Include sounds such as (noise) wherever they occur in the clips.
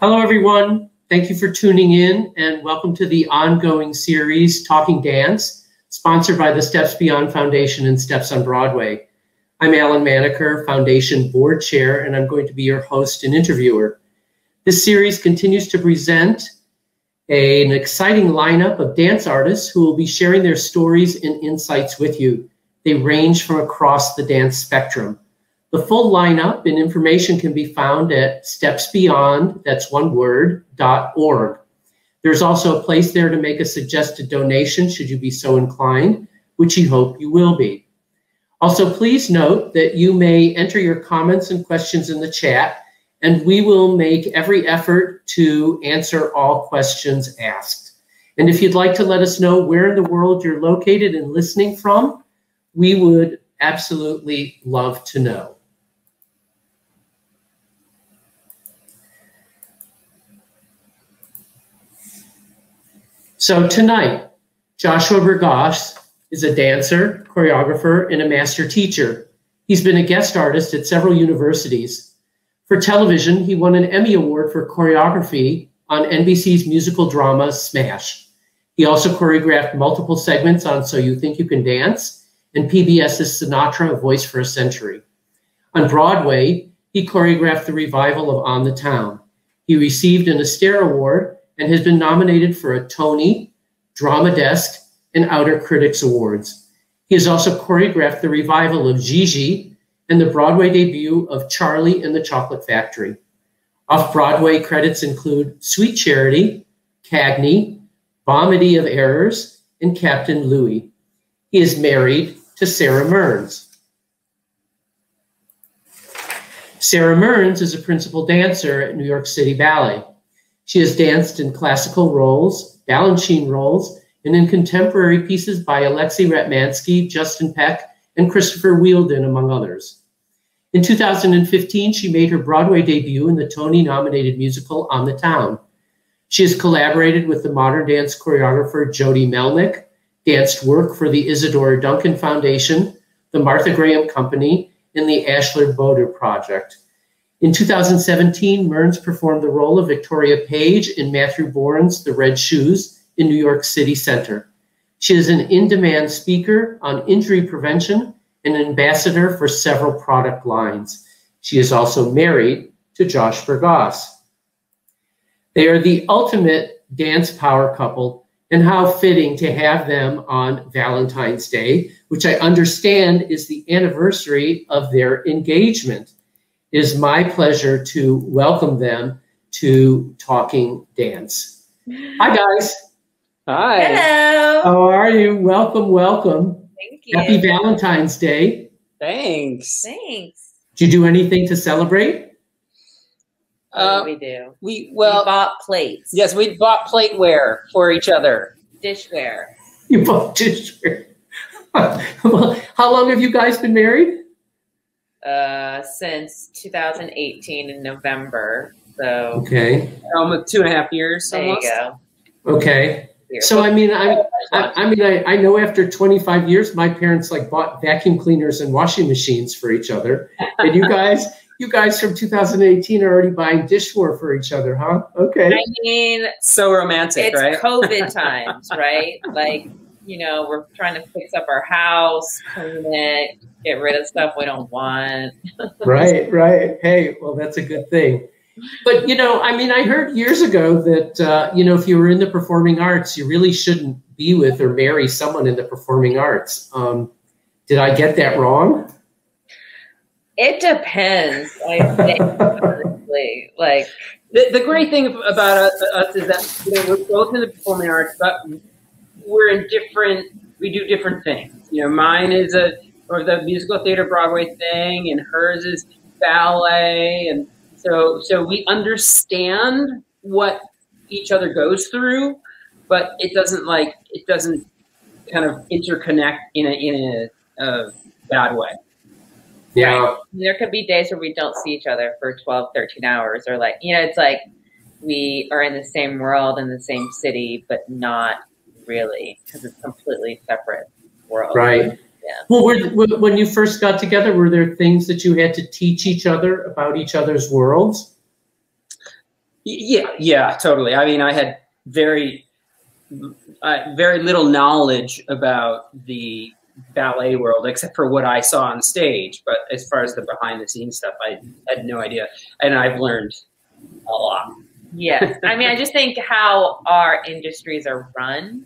Hello, everyone. Thank you for tuning in and welcome to the ongoing series Talking Dance, sponsored by the Steps Beyond Foundation and Steps on Broadway. I'm Allen Maniker, Foundation Board Chair, and I'm going to be your host and interviewer. This series continues to present a, an exciting lineup of dance artists who will be sharing their stories and insights with you. They range from across the dance spectrum. The full lineup and information can be found at stepsbeyond, that's one word, dot org. There's also a place there to make a suggested donation should you be so inclined, which we hope you will be. Also, please note that you may enter your comments and questions in the chat, and we will make every effort to answer all questions asked. And if you'd like to let us know where in the world you're located and listening from, we would absolutely love to know. So tonight, Joshua Bergasse is a dancer, choreographer, and a master teacher. He's been a guest artist at several universities. For television, he won an Emmy Award for choreography on NBC's musical drama Smash. He also choreographed multiple segments on So You Think You Can Dance and PBS's Sinatra, A Voice for a Century. On Broadway, he choreographed the revival of On the Town. He received an Astaire Award and has been nominated for a Tony, Drama Desk, and Outer Critics Awards. He has also choreographed the revival of Gigi and the Broadway debut of Charlie and the Chocolate Factory. Off Broadway credits include Sweet Charity, Cagney, Bomedy of Errors, and Captain Louie. He is married to Sara Mearns. Sara Mearns is a principal dancer at New York City Ballet. She has danced in classical roles, Balanchine roles, and in contemporary pieces by Alexei Ratmansky, Justin Peck, and Christopher Wheeldon, among others. In 2015, she made her Broadway debut in the Tony nominated musical On the Town. She has collaborated with the modern dance choreographer Jodi Melnick, danced work for the Isadora Duncan Foundation, the Martha Graham Company, and the Ashley Bouder Project. In 2017, Mearns performed the role of Victoria Page in Matthew Bourne's The Red Shoes in New York City Center. She is an in-demand speaker on injury prevention and an ambassador for several product lines. She is also married to Josh Bergasse. They are the ultimate dance power couple, and how fitting to have them on Valentine's Day, which I understand is the anniversary of their engagement. It is my pleasure to welcome them to Talking Dance. Hi, guys. Hi. Hello. How are you? Welcome, welcome. Thank you. Happy Valentine's Day. Thanks. Thanks. Did you do anything to celebrate? What Uh, we do? we Well, well, we bought plates. yes, we bought plateware for each other. Dishware. You bought dishware. (laughs) well, how long have you guys been married? Uh, since 2018 in November. So Okay. Almost two and a half years. there almost. you go. Okay. So I mean, I, I, I mean, I, I know after 25 years, my parents like bought vacuum cleaners and washing machines for each other, and you guys, you guys from 2018 are already buying dishware for each other, huh? Okay. I mean, So romantic, it's right? COVID (laughs) times, right? Like, you know, we're trying to fix up our house, clean it, get rid of stuff we don't want. (laughs) Right, right. Hey, well, that's a good thing. But you know, I mean, I heard years ago that uh, you know, if you were in the performing arts, you really shouldn't be with or marry someone in the performing arts. Um, did I get that wrong? It depends, I think, honestly. Like, The, the great thing about us, us is that you know, we're both in the performing arts, but we're in different. We do different things. You know, mine is a or the musical theater Broadway thing, and hers is ballet, and so so we understand what each other goes through, but it doesn't like it doesn't kind of interconnect in a in a, a bad way. Yeah. there could be days where we don't see each other for 12 13 hours or like you know it's like we are in the same world in the same city but not really because it's completely separate worlds Right. Yeah. Well, were, were- when you first got together, were there things that you had to teach each other about each other's worlds? Yeah, yeah, totally. I mean, I had very, uh, very little knowledge about the ballet world except for what I saw on stage. But as far as the behind the scenes stuff, I had no idea, and I've learned a lot. Yes, I mean, I just think how our industries are run,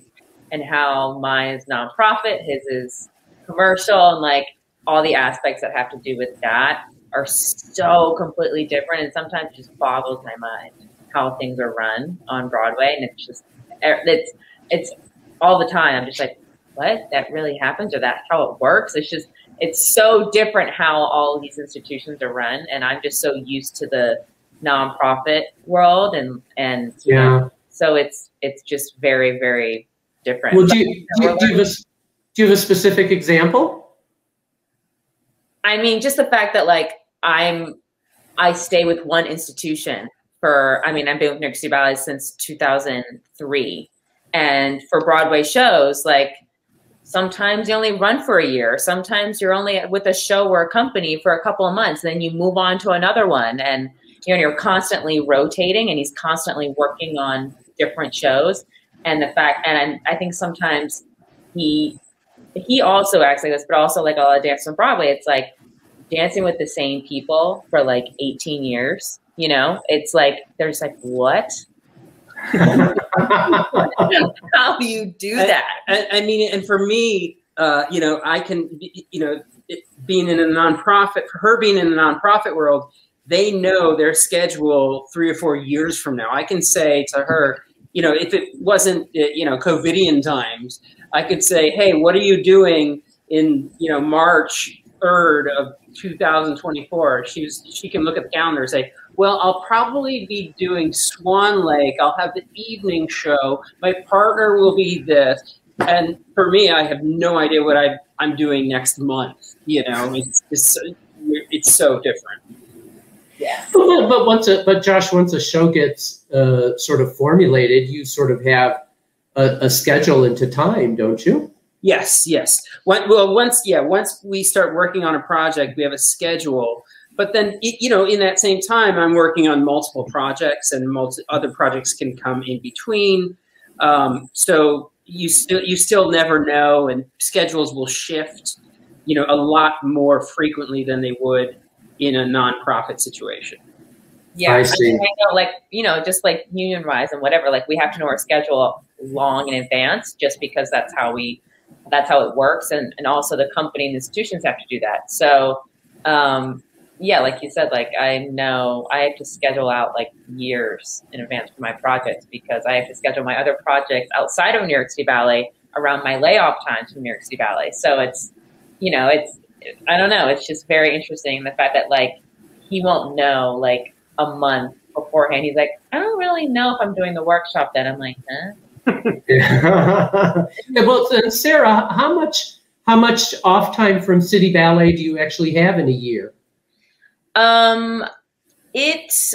and how mine is nonprofit, his is commercial, and like all the aspects that have to do with that are so completely different, and sometimes it just boggles my mind how things are run on Broadway, and it's just it's it's all the time. I'm just like, what? That really happens, or that's how it works? It's just it's so different how all these institutions are run, and I'm just so used to the nonprofit world, and and yeah. Know, so it's it's just very very different. Well, do you, do, you, do, you have a, do you have a specific example? I mean, just the fact that like I'm I stay with one institution for, I mean, I've been with New York City Ballet since 2003. And for Broadway shows, like sometimes you only run for a year. Sometimes you're only with a show or a company for a couple of months. Then you move on to another one. And you know, you're constantly rotating and he's constantly working on different shows. And the fact, and I think sometimes he, he also acts like this, but also like a lot of dance on Broadway, it's like dancing with the same people for like 18 years you know, it's like there's like what? (laughs) How do you do that? I, I, mean, and for me, uh, you know, I can, you know, it, being in a nonprofit, for her being in the nonprofit world, they know their schedule three or four years from now. I can say to her, you know, if it wasn't, uh, you know, COVIDian times, I could say, hey, what are you doing in, you know, March 3rd of 2024? She's, she can look at the calendar and say, well, I'll probably be doing Swan Lake. I'll have the evening show. My partner will be this. And for me, I have no idea what I, I'm doing next month. You know, it's, it's, it's so different. Yeah. But, but once a, but Josh, once a show gets uh, sort of formulated, you sort of have a, a schedule into time, don't you? Yes, yes. When, well, once yeah, once we start working on a project, we have a schedule but then you know in that same time i'm working on multiple projects and multi- other projects can come in between um, so you still you still never know and schedules will shift you know a lot more frequently than they would in a nonprofit situation yeah I, see. I know, like you know just like union wise and whatever like we have to know our schedule long in advance just because that's how we that's how it works and, and also the company and institutions have to do that so um, yeah, like you said, like I know I have to schedule out like years in advance for my projects because I have to schedule my other projects outside of New York City Ballet around my layoff times from New York City Ballet. So it's, you know, it's, I don't know, it's just very interesting the fact that like he won't know like a month beforehand. He's like, I don't really know if I'm doing the workshop then. I'm like, huh? (laughs) yeah. well, Sara, how much how much off time from City Ballet do you actually have in a year? Um, it's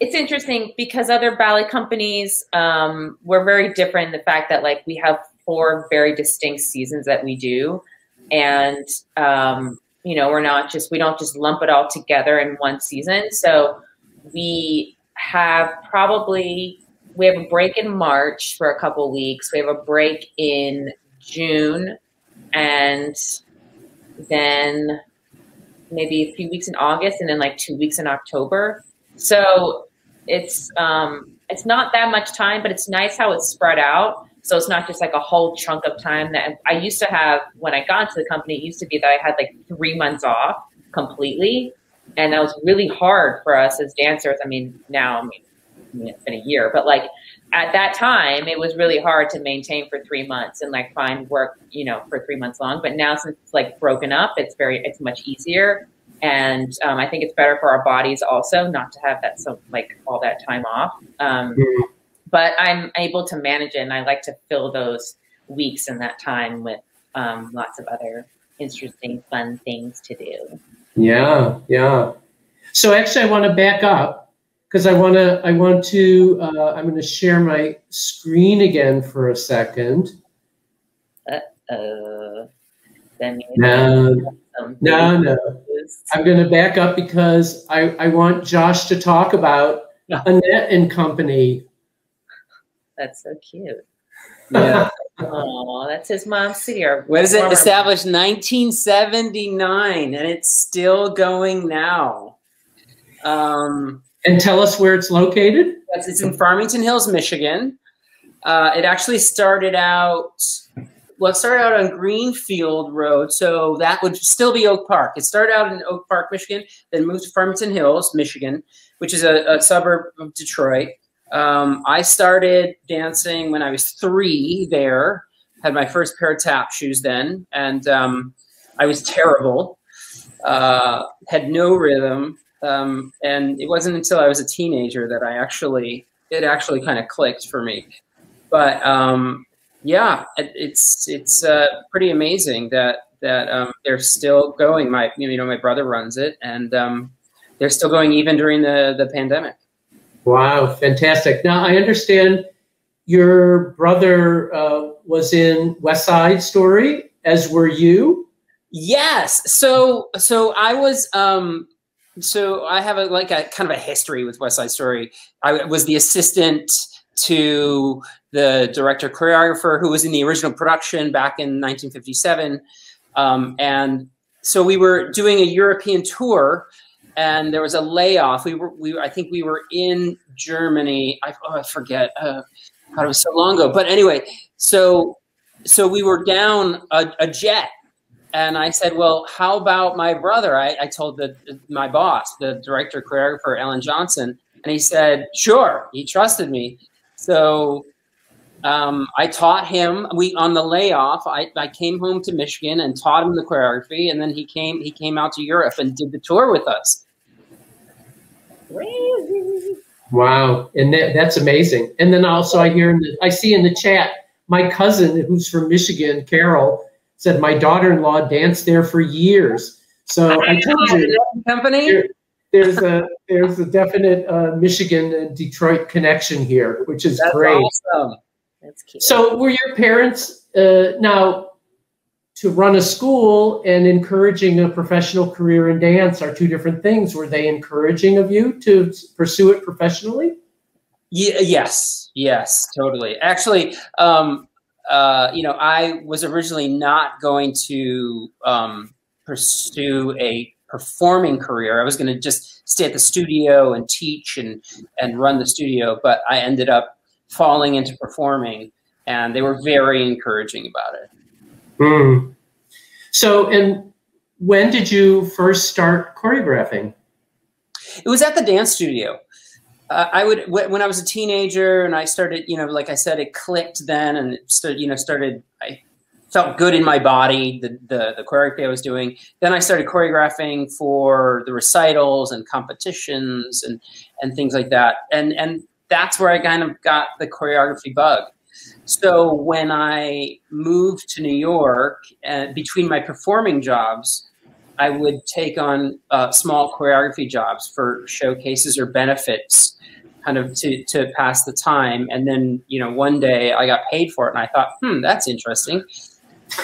it's interesting because other ballet companies um, we're very different in the fact that like we have four very distinct seasons that we do, and um, you know we're not just we don't just lump it all together in one season. So we have probably we have a break in March for a couple weeks. We have a break in June, and then maybe a few weeks in August and then like two weeks in October. So it's um, it's not that much time, but it's nice how it's spread out. So it's not just like a whole chunk of time that I used to have when I got into the company. It used to be that I had like three months off completely, and that was really hard for us as dancers. I mean, now I mean, I mean it's been a year, but like at that time, it was really hard to maintain for three months and like find work, you know, for three months long. But now since it's like broken up, it's very, it's much easier. And um, I think it's better for our bodies also not to have that, so like all that time off. Um, mm-hmm. But I'm able to manage it and I like to fill those weeks and that time with um, lots of other interesting, fun things to do. Yeah, yeah. So actually, I want to back up because I want to, I want to, uh, I'm going to share my screen again for a second. Uh-oh. No, no, no. I'm going to back up because I, I want Josh to talk about (laughs) Annette and Company. That's so cute. Yeah. Oh, that's his mom's studio. What is it? Former- Established 1979, and it's still going now. Um, And tell us where it's located. Yes, it's in Farmington Hills, Michigan. Uh, it actually started out, well, it started out on Greenfield Road, so that would still be Oak Park. It started out in Oak Park, Michigan, then moved to Farmington Hills, Michigan, which is a, a suburb of Detroit. Um, I started dancing when I was three there, had my first pair of tap shoes then, and um, I was terrible, uh, had no rhythm. Um, and it wasn't until I was a teenager that I actually it actually kind of clicked for me. But um, yeah, it, it's it's uh, pretty amazing that that um, they're still going. My you know my brother runs it, and um, they're still going even during the the pandemic. Wow, fantastic. Now I understand your brother uh, was in West Side Story, as were you. Yes. So so I was um so I have a like a kind of a history with West Side Story. I was the assistant to the director choreographer who was in the original production back in 1957. Um, and so we were doing a European tour and there was a layoff. We were, we, I think we were in Germany. I, oh, I forget. Uh, God, it was so long ago. But anyway, so, so we were down a, a jet and I said, "Well, how about my brother?" I, I told the, my boss, the director choreographer, Alan Johnson, and he said, "Sure." He trusted me, so um, I taught him. We on the layoff, I, I came home to Michigan and taught him the choreography, and then he came he came out to Europe and did the tour with us. Crazy. Wow, and that, that's amazing. And then also I hear in the, I see in the chat my cousin who's from Michigan, Carol, said my daughter-in-law danced there for years. So I told you company. there, there's a there's a definite uh, Michigan and Detroit connection here, which is That's great. awesome. That's cute. So were your parents uh, now to run a school and encouraging a professional career in dance are two different things. Were they encouraging of you to pursue it professionally? Yeah, yes, yes, totally. Actually, um, uh, you know, I was originally not going to um, pursue a performing career. I was going to just stay at the studio and teach and and run the studio, but I ended up falling into performing, and they were very encouraging about it. Hmm. So, and when did you first start choreographing? It was at the dance studio. Uh, I would when I was a teenager and I started, you know, like I said, it clicked then, and it started, you know, started. I felt good in my body, the, the the choreography I was doing. Then I started choreographing for the recitals and competitions and and things like that, and and that's where I kind of got the choreography bug. So when I moved to New York, and between my performing jobs, I would take on uh, small choreography jobs for showcases or benefits, kind of to to pass the time. And then you know one day I got paid for it, and I thought, hmm, that's interesting.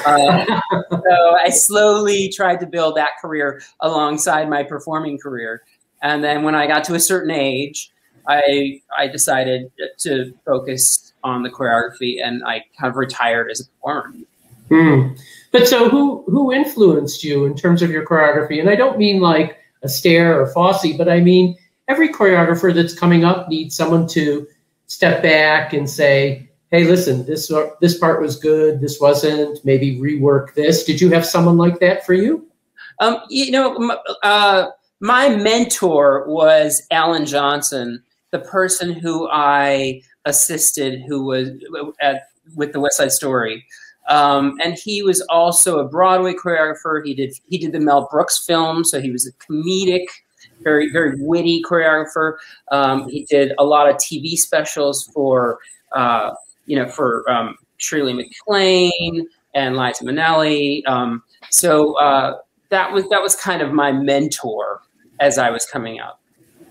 Uh, (laughs) so I slowly tried to build that career alongside my performing career. And then when I got to a certain age, I I decided to focus on the choreography, and I kind of retired as a performer. Hmm. But so, who who influenced you in terms of your choreography? And I don't mean like Astaire or Fosse, but I mean every choreographer that's coming up needs someone to step back and say, "Hey, listen, this this part was good, this wasn't. Maybe rework this." Did you have someone like that for you? Um, you know, uh, my mentor was Alan Johnson, the person who I assisted, who was at with the West Side Story. Um, and he was also a Broadway choreographer. He did he did the Mel Brooks film, so he was a comedic, very very witty choreographer. Um, he did a lot of TV specials for uh, you know for um, Shirley MacLaine and Liza Minnelli. Um, so uh, that was that was kind of my mentor as I was coming up.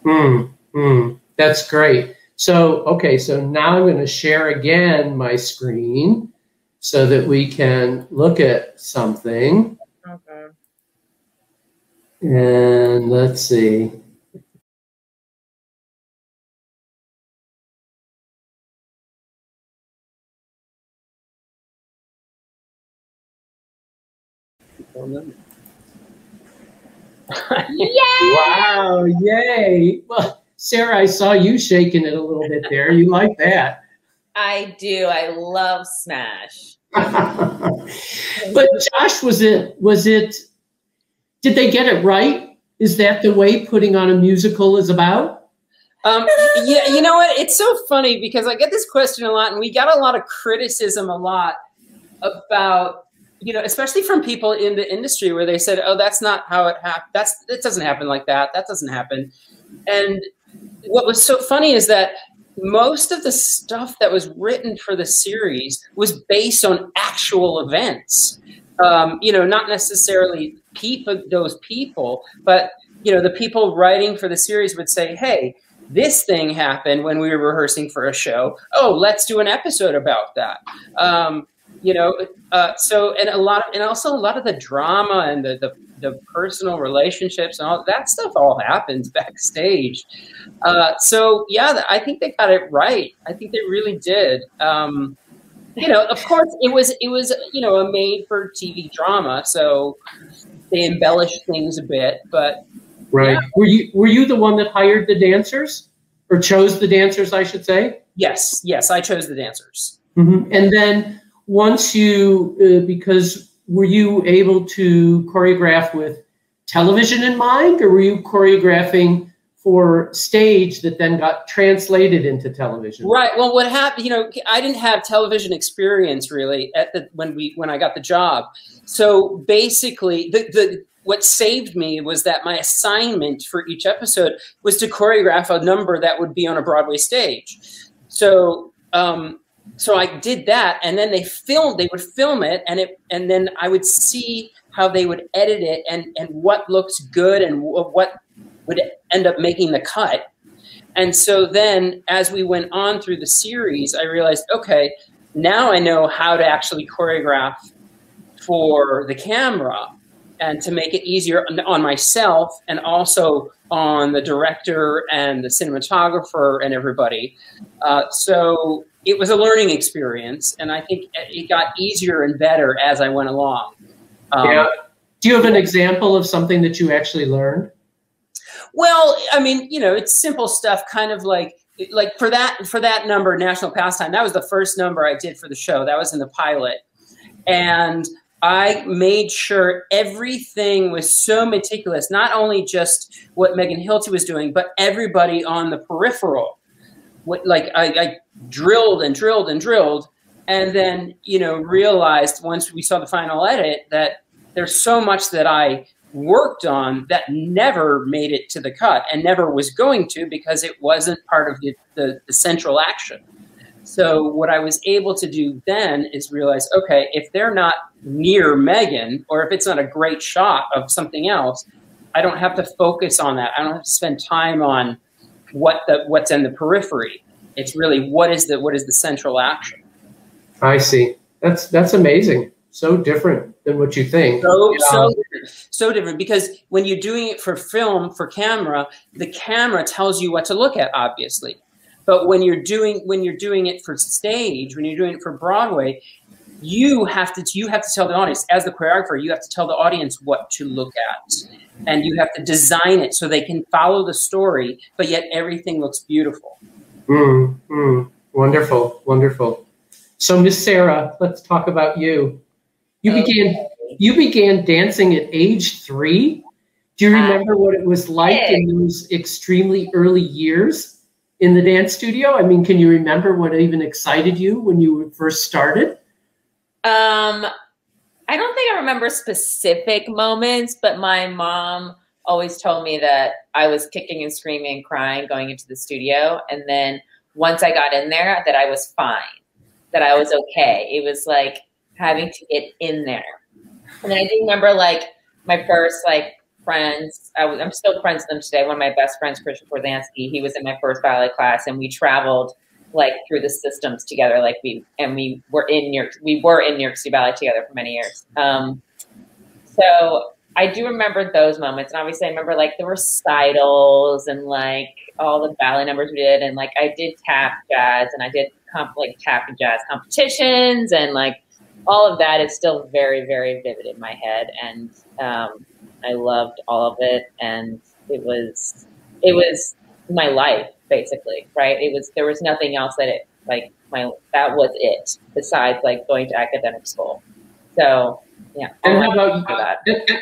Hmm. Hmm. That's great. So, okay, so now I'm going to share again my screen so that we can look at something. Okay. And let's see. (laughs) Yay! Wow, yay! Well, Sara, I saw you shaking it a little bit there. You like that. I do. I love Smash. (laughs) but Josh, was it was it did they get it right? Is that the way putting on a musical is about? Um, yeah, you know what? It's so funny because I get this question a lot, and we got a lot of criticism a lot about, you know, especially from people in the industry where they said, "Oh, that's not how it happened. That's it doesn't happen like that. That doesn't happen." And what was so funny is that most of the stuff that was written for the series was based on actual events. Um, you know, not necessarily people, those people, but you know, the people writing for the series would say, "Hey, this thing happened when we were rehearsing for a show. Oh, let's do an episode about that." Um, you know, uh, so and a lot of, and also a lot of the drama and the, the the personal relationships and all that stuff all happens (laughs) backstage. Uh, so yeah, I think they got it right. I think they really did. Um, you know, of course, it was it was you know a made for TV drama, so they embellished things a bit. But right, yeah. were you were you the one that hired the dancers or chose the dancers? I should say. Yes, yes, I chose the dancers. Mm-hmm. And then once you, uh, because were you able to choreograph with television in mind, or were you choreographing for stage that then got translated into television. Right. Well, what happened, you know, I didn't have television experience really at the when we when I got the job. So basically, the the what saved me was that my assignment for each episode was to choreograph a number that would be on a Broadway stage. So um, so I did that, and then they filmed. They would film it, and it, and then I would see how they would edit it, and and what looks good, and what would end up making the cut. And so then as we went on through the series, I realized, okay, now I know how to actually choreograph for the camera and to make it easier on myself and also on the director and the cinematographer and everybody. Uh, so it was a learning experience, and I think it got easier and better as I went along. Um, yeah. Do you have an example of something that you actually learned? Well, I mean, you know, it's simple stuff, kind of like like for that for that number, National Pastime. That was the first number I did for the show. That was in the pilot, and I made sure everything was so meticulous. Not only just what Megan Hilty was doing, but everybody on the peripheral. What like I, I drilled and drilled and drilled, and then you know realized once we saw the final edit that there's so much that I worked on that never made it to the cut and never was going to because it wasn't part of the, the, the, central action. So what I was able to do then is realize, okay, if they're not near Megan or if it's not a great shot of something else, I don't have to focus on that. I don't have to spend time on what the what's in the periphery. It's really what is the what is the central action. I see. That's that's amazing so different than what you think. So, so, so different because when you're doing it for film, for camera, the camera tells you what to look at, obviously. But when you're doing when you're doing it for stage, when you're doing it for Broadway, you have to you have to tell the audience as the choreographer, you have to tell the audience what to look at, and you have to design it so they can follow the story, but yet everything looks beautiful. Mm, mm, wonderful, wonderful. So, Miss Sara, let's talk about you. You began you began dancing at age three. Do you remember what it was like in those extremely early years in the dance studio? I mean, can you remember what even excited you when you first started? Um, I don't think I remember specific moments, but my mom always told me that I was kicking and screaming and crying going into the studio. And then once I got in there, that I was fine, that I was okay. It was like having to get in there. And I do remember like my first like friends. I was, I'm still friends with them today. One of my best friends, Christian Tworzyanski, he was in my first ballet class, and we traveled like through the systems together. Like we and we were in New York. We were in New York City Ballet together for many years. Um, so I do remember those moments, and obviously I remember like the recitals and like all the ballet numbers we did, and like I did tap jazz and I did comp like tap and jazz competitions and like all of that is still very, very vivid in my head, and um, I loved all of it, and it was it was my life basically, right? It was there was nothing else that it like my that was it besides like going to academic school. So yeah. And how about you, and,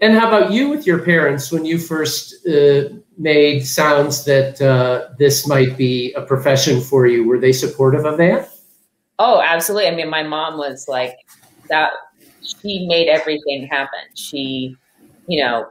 and how about you with your parents when you first uh, made sounds that uh, this might be a profession for you? Were they supportive of that? Oh, absolutely. I mean, my mom was like that. She made everything happen. She, you know,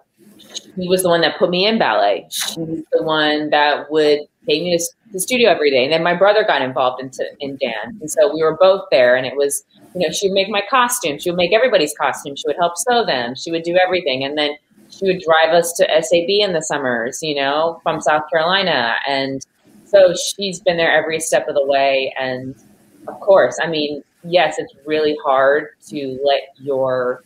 he was the one that put me in ballet. She was the one that would take me to the studio every day. And then my brother got involved into in dance, and so we were both there. And it was, you know, she would make my costumes. She would make everybody's costumes. She would help sew them. She would do everything. And then she would drive us to SAB in the summers, you know, from South Carolina. And so she's been there every step of the way. And of course, I mean, yes, it's really hard to let your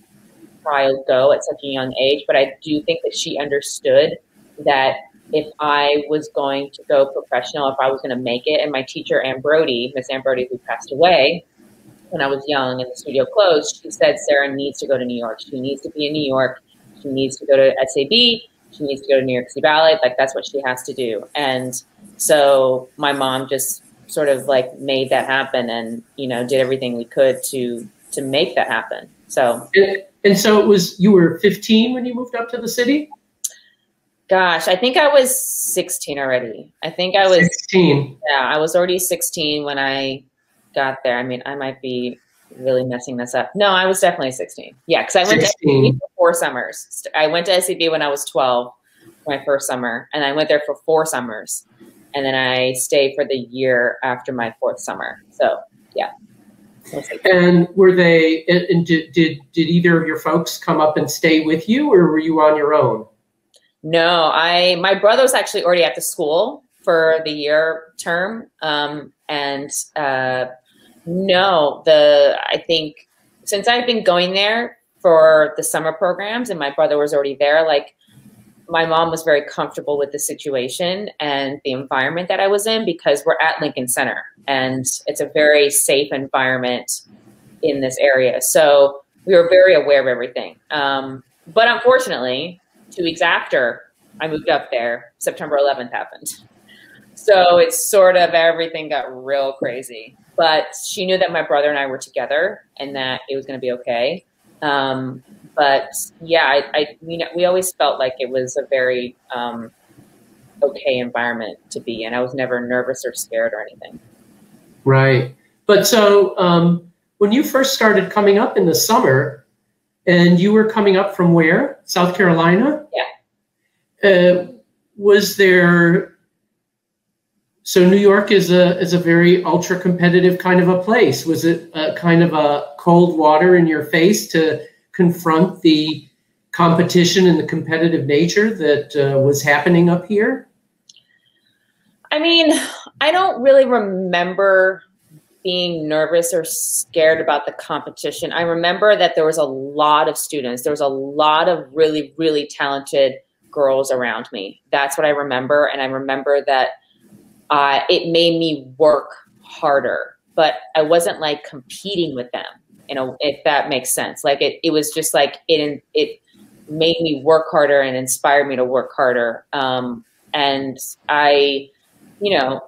child go at such a young age, but I do think that she understood that if I was going to go professional, if I was going to make it, and my teacher, Ann Brodie, Miss Ann Brodie, who passed away when I was young and the studio closed, she said Sara needs to go to New York. She needs to be in New York. She needs to go to SAB. She needs to go to New York City Ballet. Like that's what she has to do. And so my mom just sort of like made that happen and you know did everything we could to to make that happen. So and, so it was you were 15 when you moved up to the city? Gosh, I think I was 16 already. I think I was 16. Yeah, I was already 16 when I got there. I mean, I might be really messing this up. No, I was definitely 16. Yeah, because I went 16. to SAB for four summers. I went to SAB when I was 12, my first summer, and I went there for four summers. And then I stayed for the year after my fourth summer. So, yeah. And were they? And did, did did either of your folks come up and stay with you, or were you on your own? No, I my brother was actually already at the school for the year term, um, and uh, no, the I think since I've been going there for the summer programs, and my brother was already there, like my mom was very comfortable with the situation and the environment that I was in because we're at Lincoln Center and it's a very safe environment in this area. So we were very aware of everything. Um, but unfortunately, two weeks after I moved up there, September 11th happened. So it's sort of everything got real crazy. But she knew that my brother and I were together and that it was going to be okay. Um, but yeah, I, I we, we always felt like it was a very um, okay environment to be in. I was never nervous or scared or anything. Right. But so um, when you first started coming up in the summer, and you were coming up from where? South Carolina? Yeah. Uh, was there so New York is a is a very ultra competitive kind of a place. Was it a kind of a cold water in your face to confront the competition and the competitive nature that uh, was happening up here? I mean, I don't really remember being nervous or scared about the competition. I remember that there was a lot of students. There was a lot of really, really talented girls around me. That's what I remember. And I remember that uh, it made me work harder, but I wasn't like competing with them, you know, if that makes sense. Like it, it was just like it, it made me work harder and inspired me to work harder. Um, and I, you know,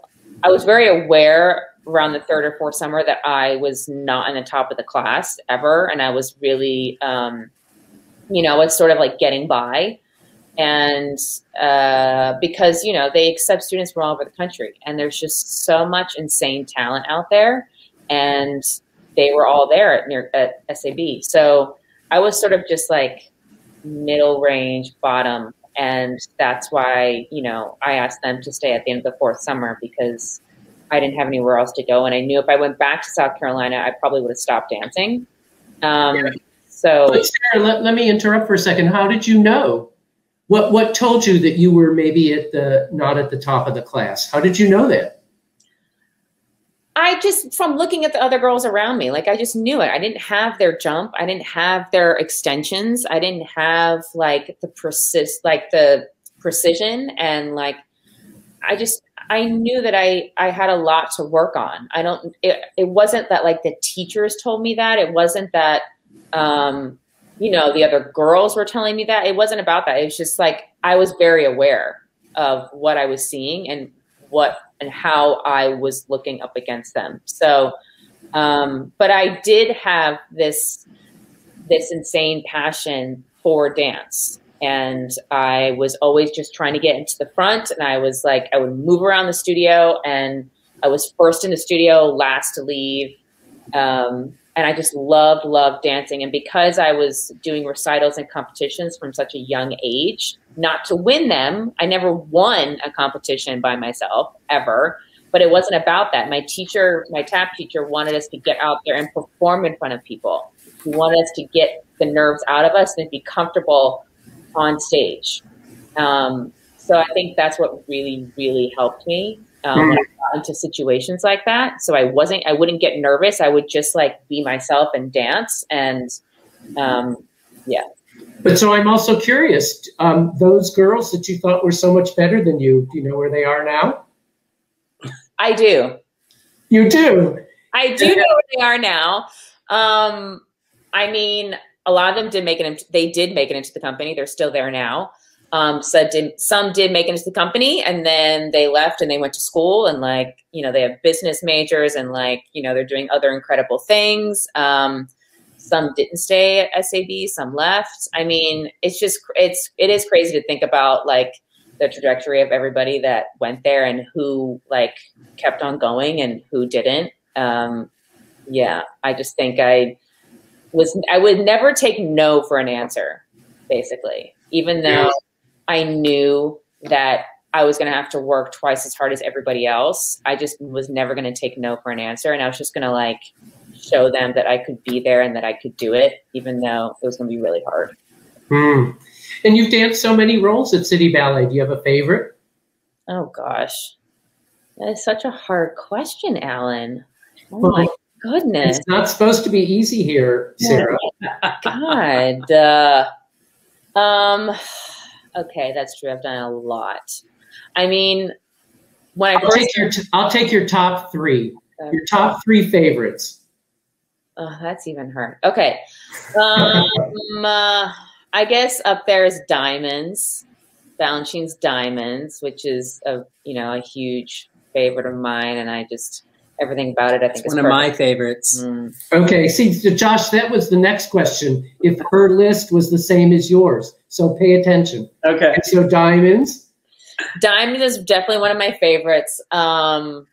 I was very aware around the third or fourth summer that I was not in the top of the class ever. And I was really, um, you know, I was sort of like getting by. And uh, because, you know, they accept students from all over the country and there's just so much insane talent out there. And they were all there at, near, at SAB. So I was sort of just like middle range, bottom. And that's why, you know, I asked them to stay at the end of the fourth summer because I didn't have anywhere else to go. And I knew if I went back to South Carolina, I probably would have stopped dancing. Um, so, but Sara, let, let me interrupt for a second. How did you know? What what told you that you were maybe at the not at the top of the class? How did you know that? I just from looking at the other girls around me, like I just knew it. I didn't have their jump. I didn't have their extensions. I didn't have like the persist like the precision and like I just I knew that I I had a lot to work on. I don't. It, it wasn't that like the teachers told me that. It wasn't that um, you know the other girls were telling me that. It wasn't about that. It was just like I was very aware of what I was seeing and what and how I was looking up against them. So, um, but I did have this this insane passion for dance and I was always just trying to get into the front. And I was like, I would move around the studio, and I was first in the studio, last to leave. Um, and I just loved, loved dancing. And because I was doing recitals and competitions from such a young age, not to win them, I never won a competition by myself ever. But it wasn't about that. My teacher, my tap teacher, wanted us to get out there and perform in front of people. He wanted us to get the nerves out of us and be comfortable on stage. Um, so I think that's what really, really helped me um, mm-hmm. when I got into situations like that. So I wasn't, I wouldn't get nervous. I would just like be myself and dance. And um, yeah. But so I'm also curious. Um, those girls that you thought were so much better than you, do you know where they are now? I do. You do. I do know where they are now. Um, I mean, a lot of them did make it. Into, they did make it into the company. They're still there now. Um, so did, some did make it into the company, and then they left and they went to school and like you know they have business majors and like you know they're doing other incredible things. Um, some didn't stay at SAB, some left. I mean, it's just it's it is crazy to think about like the trajectory of everybody that went there and who like kept on going and who didn't. Um, yeah, I just think I was I would never take no for an answer, basically, even though yeah. I knew that I was going to have to work twice as hard as everybody else. I just was never going to take no for an answer, and I was just going to like show them that I could be there and that I could do it, even though it was going to be really hard. Hmm. And you've danced so many roles at City Ballet. Do you have a favorite? Oh gosh, that is such a hard question, Allen. Oh well, my goodness. It's not supposed to be easy here, Sara. (laughs) God. Uh, um, okay, that's true. I've done a lot. I mean, when I will take your t- I'll take your top three. Okay. Your top three favorites. Oh, that's even hard. Okay. Um, (laughs) uh, I guess up there is Diamonds, Balanchine's Diamonds, which is a you know a huge favorite of mine, and I just everything about it. I think it's one of my favorites. Mm. Okay, see, Josh, that was the next question. If her list was the same as yours, so pay attention. Okay. And so diamonds. Diamond is definitely one of my favorites. Um,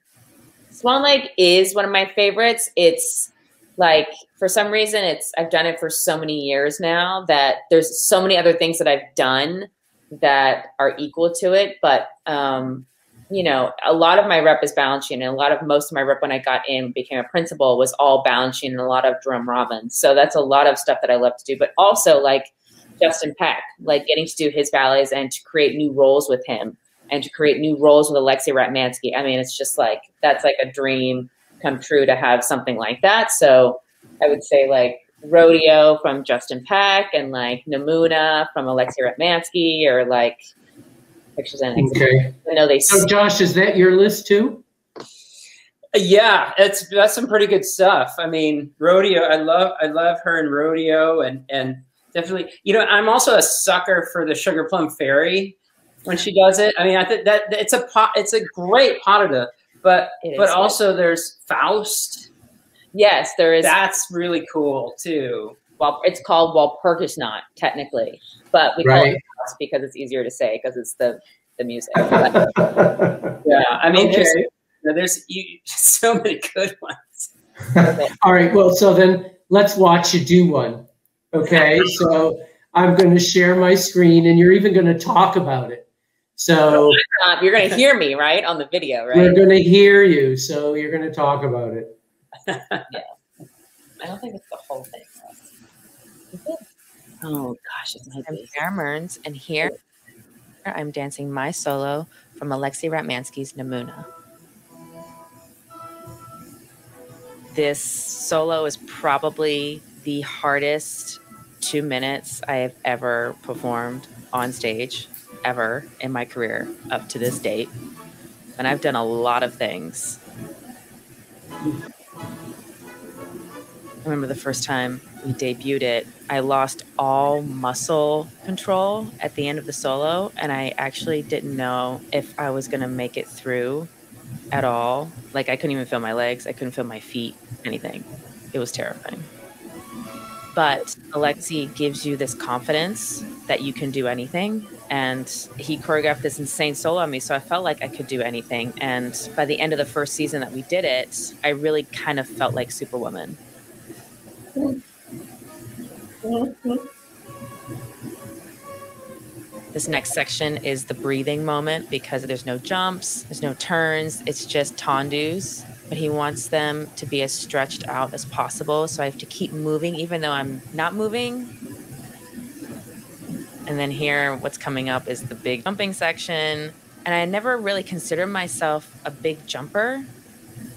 Swan Lake is one of my favorites. It's like for some reason, it's I've done it for so many years now that there's so many other things that I've done that are equal to it, but um, you know, a lot of my rep is Balanchine, and a lot of most of my rep when I got in became a principal was all Balanchine and a lot of Jerome Robbins. So that's a lot of stuff that I love to do. But also like Justin Peck, like getting to do his ballets and to create new roles with him and to create new roles with Alexei Ratmansky. I mean, it's just like that's like a dream come true to have something like that. So I would say like Rodeo from Justin Peck and like Namouna from Alexei Ratmansky or like pictures and okay. I know they. So, Josh, is that your list too? Yeah, it's that's some pretty good stuff. I mean, rodeo. I love I love her in rodeo, and and definitely, you know, I'm also a sucker for the Sugar Plum Fairy when she does it. I mean, I think that it's a pot. It's a great pas de deux, but but also there's Faust. Yes, there is. That's really cool too. Well, it's called Walpurgis not technically, but we right. call it Faust because it's easier to say because it's the the music. (laughs) yeah, I mean, okay. there's, there's you, (laughs) so many good ones. (laughs) All right, well, so then let's watch you do one. Okay, so I'm going to share my screen, and you're even going to talk about it. So uh, you're going to hear me, right, on the video, right? We're going to hear you, so you're going to talk about it. yeah, I don't think it's the whole thing. Oh gosh, it's my I'm Sara Mearns, and here I'm dancing my solo from Alexei Ratmansky's Namouna. This solo is probably the hardest two minutes I have ever performed on stage, ever in my career up to this date. and I've done a lot of things. I remember the first time we debuted it, I lost all muscle control at the end of the solo, and I actually didn't know if I was going to make it through at all. Like, I couldn't even feel my legs, I couldn't feel my feet, anything. It was terrifying. But Alexei gives you this confidence that you can do anything. And he choreographed this insane solo on me. So I felt like I could do anything. And by the end of the first season that we did it, I really kind of felt like Superwoman. This next section is the breathing moment because there's no jumps, there's no turns, it's just tendus. But he wants them to be as stretched out as possible. So I have to keep moving even though I'm not moving. And then here, what's coming up is the big jumping section. And I never really considered myself a big jumper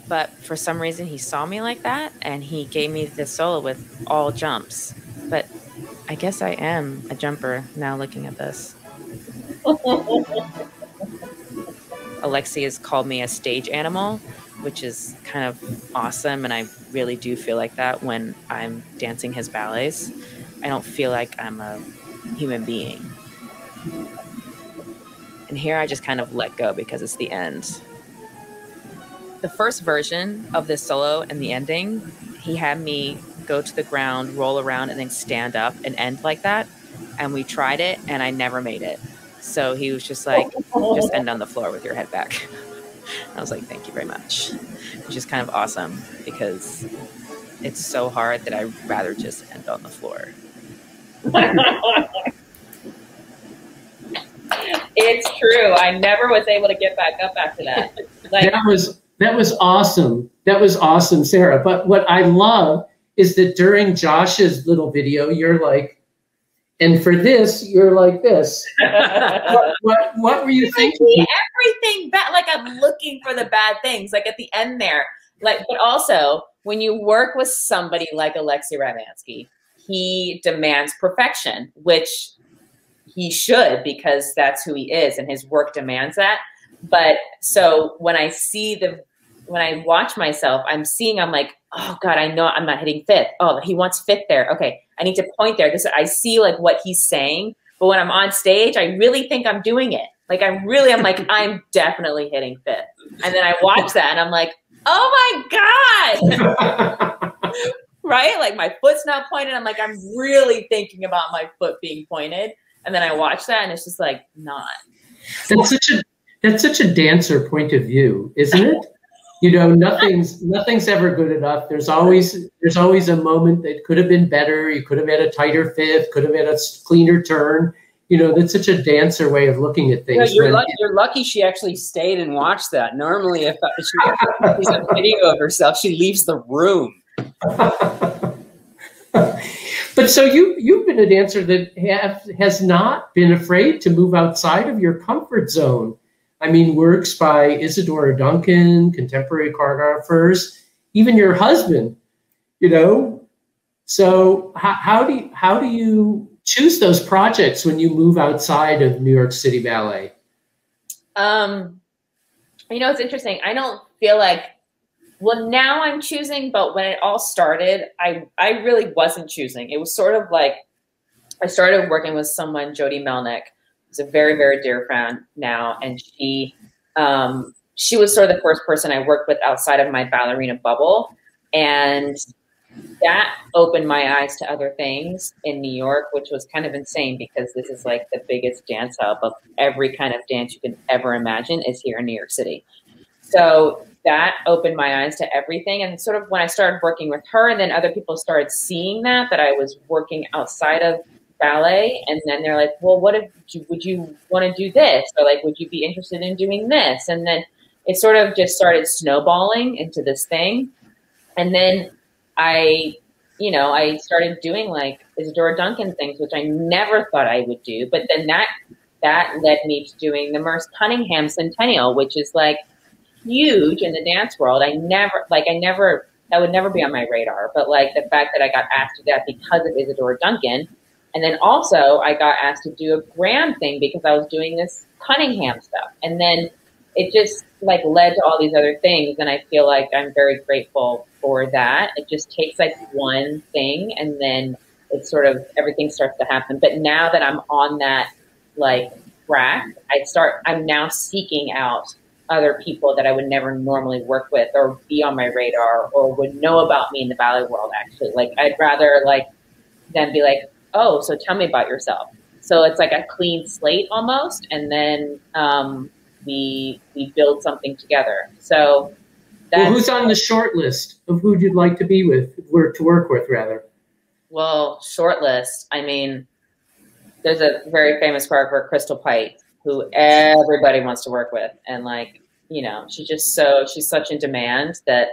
but for some reason he saw me like that and he gave me this solo with all jumps. But I guess I am a jumper now looking at this. (laughs) Alexei has called me a stage animal, which is kind of awesome. And I really do feel like that when I'm dancing his ballets. I don't feel like I'm a human being. And here I just kind of let go because it's the end the first version of this solo and the ending, he had me go to the ground, roll around, and then stand up and end like that. And we tried it, and I never made it. So he was just like, just end on the floor with your head back. (laughs) I was like, thank you very much. Which is kind of awesome because it's so hard that I'd rather just end on the floor. (laughs) it's true. I never was able to get back up after that. Like, that was that was awesome. That was awesome, Sara. But what I love is that during Josh's little video, you're like, and for this, you're like this. (laughs) what, what, what, were you thinking? Everything bad. Like I'm looking for the bad things. Like at the end there. Like, but also when you work with somebody like Alexei Ratmansky, he demands perfection, which he should because that's who he is, and his work demands that. But so when I see the when I watch myself, I'm seeing, I'm like, oh God, I know I'm not hitting fifth. Oh, he wants fifth there. Okay, I need to point there because I see like what he's saying. But when I'm on stage, I really think I'm doing it. Like I'm really, I'm like, I'm (laughs) definitely hitting fifth. And then I watch that and I'm like, oh my God. (laughs) right? Like my foot's not pointed. I'm like, I'm really thinking about my foot being pointed. And then I watch that and it's just like not. That's such a that's such a dancer point of view, isn't it? (laughs) you know, nothing's nothing's ever good enough. There's always there's always a moment that could have been better. You could have had a tighter fifth, could have had a cleaner turn. You know, that's such a dancer way of looking at things. Yeah, you're, lucky, you're lucky she actually stayed and watched that. Normally, if she sees a video of herself, she leaves the room. (laughs) but so you you've been a dancer that have, has not been afraid to move outside of your comfort zone I mean, works by Isadora Duncan, contemporary choreographers, even your husband, you know. So how, how do you, how do you choose those projects when you move outside of New York City Ballet? Um, you know, it's interesting. I don't feel like well now I'm choosing, but when it all started, I I really wasn't choosing. It was sort of like I started working with someone, Jodi Melnick, a very, very dear friend now. And she, um, she was sort of the first person I worked with outside of my ballerina bubble. And that opened my eyes to other things in New York, which was kind of insane because this is like the biggest dance hub of every kind of dance you can ever imagine is here in New York City. So that opened my eyes to everything. And sort of when I started working with her, and then other people started seeing that, that I was working outside of ballet and then they're like well what if would you want to do this? Or like would you be interested in doing this? And then it sort of just started snowballing into this thing. And then i you know i started doing like isadora duncan things which i never thought i would do. But then that that led me to doing the merce cunningham centennial which is like huge in the dance world. I never like i never that would never be on my radar. But like the fact that i got asked to that because of isadora duncan and then also I got asked to do a Graham thing because I was doing this Cunningham stuff. And then it just like led to all these other things and i feel like i'm very grateful for that. It just takes like one thing and then it sort of everything starts to happen. But now that i'm on that like track i start i'm now seeking out other people that i would never normally work with or be on my radar or would know about me in the ballet world actually. Like i'd rather like then be like oh so tell me about yourself so it's like a clean slate almost and then um, we we build something together. So well, who's on the short list of who you'd like to be with, or to work with, rather? Well, short list. I mean, there's a very famous choreographer, Crystal Pite, who everybody wants to work with, and like you know, she's just so she's such in demand that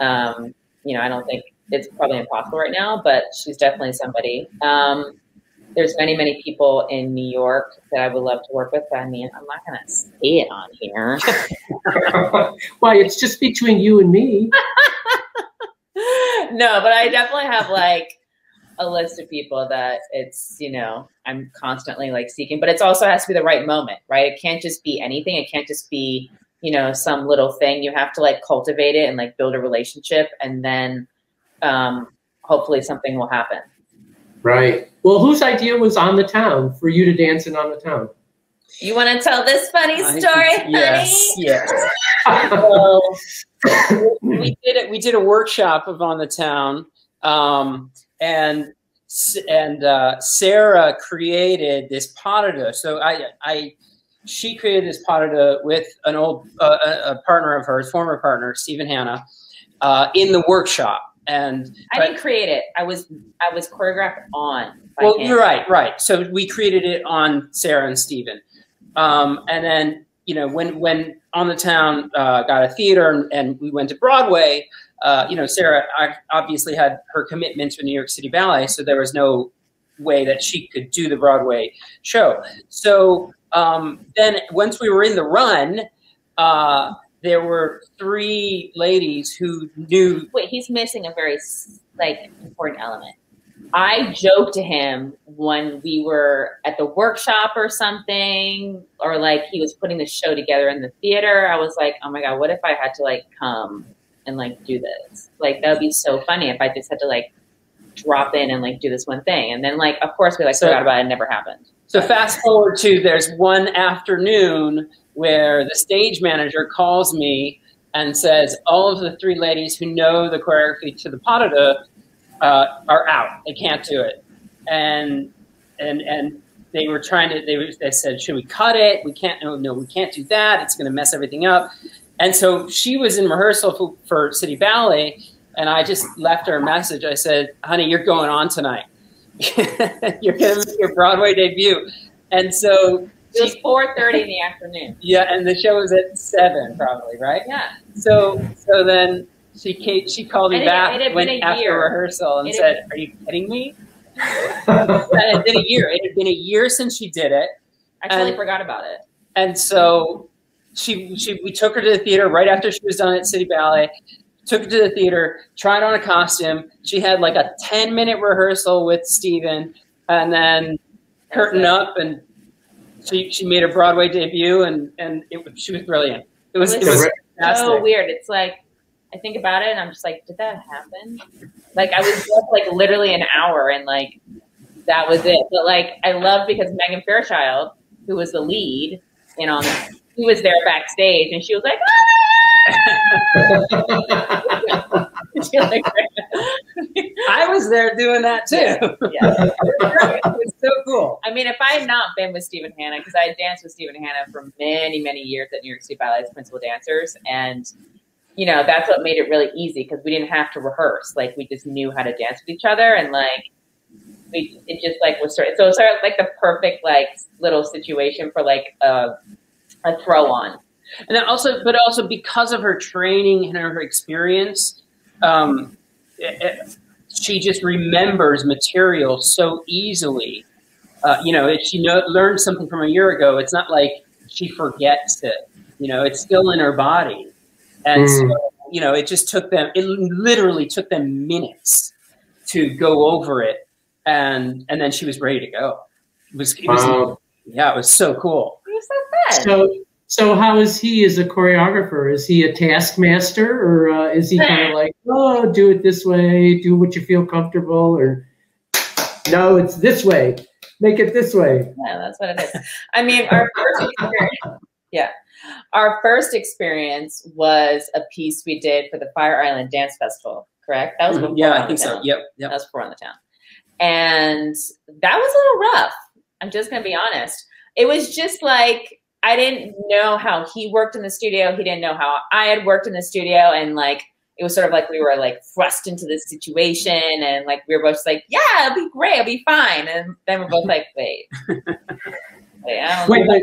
um, you know I don't think it's probably impossible right now, but she's definitely somebody. Um, there's many, many people in New York that I would love to work with. But I mean, I'm not going to say it on here. (laughs) Why? It's just between you and me. (laughs) no, but I definitely have like a list of people that it's, you know, I'm constantly like seeking, but it also has to be the right moment, right? It can't just be anything. It can't just be, you know, some little thing. You have to like cultivate it and like build a relationship and then um, hopefully something will happen. Right. Well, whose idea was on the town for you to dance in on the town? You want to tell this funny story, I, yes, honey? Yes. so, (laughs) we did it. We did a workshop of on the town, um, and and uh, Sara created this pas de. So I, I, she created this pas de with an old uh, a partner of hers, former partner Stephen Hanna, uh, in the workshop. And I didn't create it. I was I was choreographed on. Well, you're right, right. So we created it on Sara and Stephen, um, and then you know when when on the town uh, got a theater and, and, we went to Broadway. Uh, you know, Sara obviously had her commitment to New York City Ballet, so there was no way that she could do the Broadway show. So um, then once we were in the run, uh, there were three ladies who knew. Wait, he's missing a very like important element. I joked to him when we were at the workshop or something, or like he was putting the show together in the theater. I was like, oh my god, what if I had to like come and like do this? Like that would be so funny if I just had to like drop in and like do this one thing. And then like of course we like so, forgot about it. it never happened. So fast forward to there's one afternoon where the stage manager calls me and says, all of the three ladies who know the choreography to the pas de deux uh, are out. They can't do it. And, and, and they were trying to, they, they said, should we cut it? We can't, no, no, we can't do that. It's going to mess everything up. And so she was in rehearsal for, for City Ballet, and I just left her a message. I said, honey, you're going on tonight. (laughs) you're going to make your Broadway debut. And so it was four thirty in the afternoon. Yeah, and the show was at seven, probably, right? Yeah. So so then she came, she called me and back it, it after year. rehearsal and it said, "Are you kidding me?" (laughs) it had been a year. It had been a year since she did it. I totally and, forgot about it. And so she she we took her to the theater right after she was done at City Ballet. Took her to the theater, tried on a costume. She had like a ten minute rehearsal with Stephen and then curtain up and she she made her Broadway debut, and and it, she was brilliant. It was, it was, it was so weird. It's like I think about it, and I'm just like, did that happen? Like I was just like literally an hour, and like that was it. But like I love because Megan Fairchild, who was the lead, you know, she was there backstage, and she was like. Ah! I was there doing that too. Yeah. (laughs) it was so cool. I mean, if I had not been with Stephen Hanna, because I danced with Stephen Hanna for many, many years at New York City Ballet's principal dancers, and you know that's what made it really easy because we didn't have to rehearse. Like we just knew how to dance with each other, and like we, it just like was sort of, so it was sort of like the perfect like little situation for like a, a throw on and then also, but also because of her training and her experience, um, it, it, she just remembers material so easily. Uh, you know, if she know, learned something from a year ago, it's not like she forgets it. You know, it's still in her body, and mm. so you know, it just took them. It literally took them minutes to go over it, and and then she was ready to go. It was, it was wow. yeah, it was so cool. It was so fun. So So how is he as a choreographer? Is he a taskmaster, or uh, is he kind of (laughs) like, oh, do it this way, do what you feel comfortable, or no, it's this way, make it this way. Yeah, that's what it is. I mean, our first experience, yeah, our first experience was a piece we did for the Fire Island Dance Festival. Correct? That was mm-hmm. yeah, I think so. Yep, yep. That was before on the town, and that was a little rough. I'm just gonna be honest. It was just like I didn't know how he worked in the studio. He didn't know how I had worked in the studio. And like, it was sort of like we were like thrust into this situation and like we were both like, yeah, it'll be great, it'll be fine. And then we're both like, wait. (laughs) wait, wait, wait.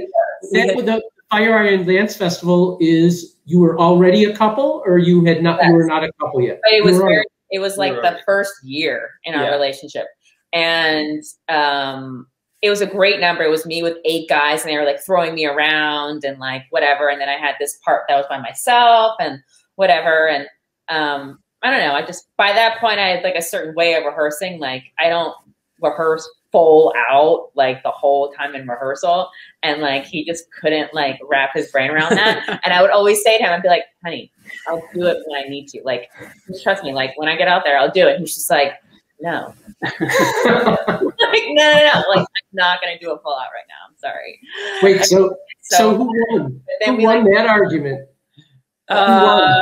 That, the Fire Island Dance Festival is you were already a couple or you had not, yes. you were not a couple yet? But it was very, it was like the first year in our yeah. relationship. And um, it was a great number. It was me with eight guys and they were like throwing me around and like whatever. And then I had this part that was by myself and whatever. And um, I don't know. I just by that point I had like a certain way of rehearsing. Like I don't rehearse full out like the whole time in rehearsal. And like he just couldn't like wrap his brain around that. (laughs) and I would always say to him, I'd be like, honey, I'll do it when I need to. Like, just trust me, like when I get out there, I'll do it. And he's just like, no. (laughs) like, no, no, no. Like, I'm not going to do a pull out right now. I'm sorry. Wait, so, so, so who won? Who won like, that argument? Uh,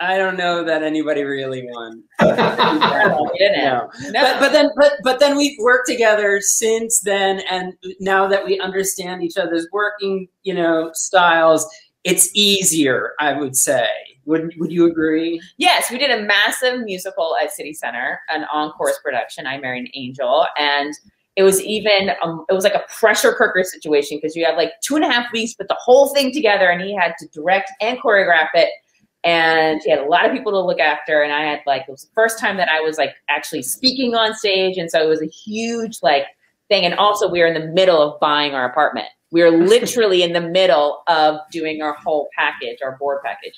I don't know that anybody really won. (laughs) no, no. But, but then, but, but then we've worked together since then, and now that we understand each other's working, you know, styles, it's easier, I would say. Would Would you agree? Yes, we did a massive musical at City Center, an Encores! production. I Married an Angel, and it was even um, it was like a pressure cooker situation because you have like two and a half weeks put the whole thing together, and he had to direct and choreograph it. And he had a lot of people to look after, and I had like it was the first time that I was like actually speaking on stage, and so it was a huge like thing. And also, we were in the middle of buying our apartment. We were literally in the middle of doing our whole package, our board package.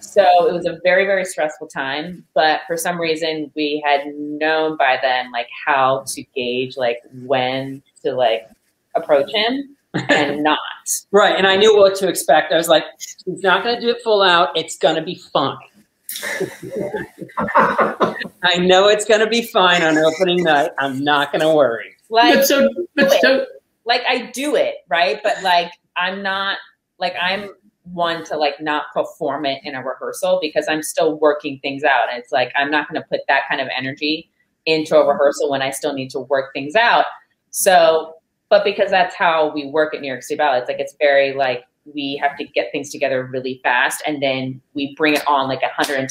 So it was a very, very stressful time. But for some reason, we had known by then, like, how to gauge, like, when to, like, approach him and (laughs) not. right. And I knew what to expect. I was like, he's not going to do it full out. It's going to be fine. I know it's going to be fine on opening night. I'm not going to worry. Like, but so, but so, like, I do it, right? But, like, I'm not, like, I'm one to like not perform it in a rehearsal because I'm still working things out. And it's like I'm not going to put that kind of energy into a rehearsal when I still need to work things out. So, but because that's how we work at New York City Ballet, it's like it's very like we have to get things together really fast and then we bring it on like 110%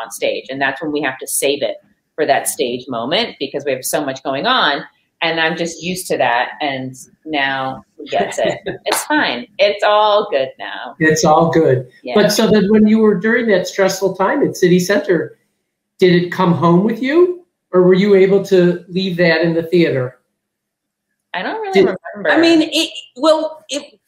on stage. And that's when we have to save it for that stage moment because we have so much going on and I'm just used to that. And now he gets it. it's fine. It's all good now. It's all good. Yeah. But so that when you were during that stressful time at City Center, did it come home with you, or were you able to leave that in the theater? I don't really did, remember. I mean, it well, it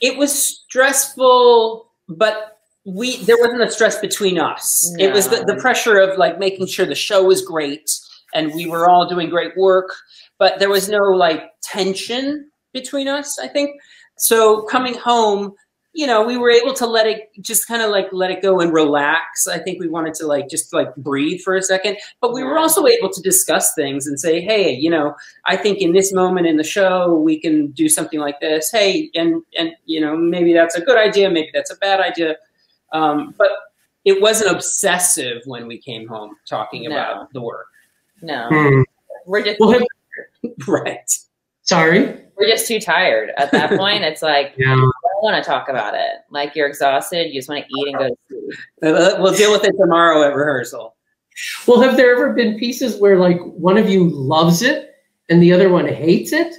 it was stressful, but we there wasn't a stress between us. No. It was the, the pressure of like making sure the show was great and we were all doing great work but there was no like tension between us, I think. So coming home, you know, we were able to let it just kind of like let it go and relax. I think we wanted to like just like breathe for a second, but we were also able to discuss things and say, hey, you know, I think in this moment in the show we can do something like this. Hey, and and you know, maybe that's a good idea, maybe that's a bad idea. Um, but it wasn't obsessive when we came home talking no. about the work. No, we're just well, (laughs) (laughs) right. Sorry? We're just too tired. At that (laughs) point, it's like, yeah. I don't want to talk about it. Like, you're exhausted. You just want to eat and go to sleep. Uh, uh, we'll deal with it tomorrow at rehearsal. Well, have there ever been pieces where, like, one of you loves it and the other one hates it?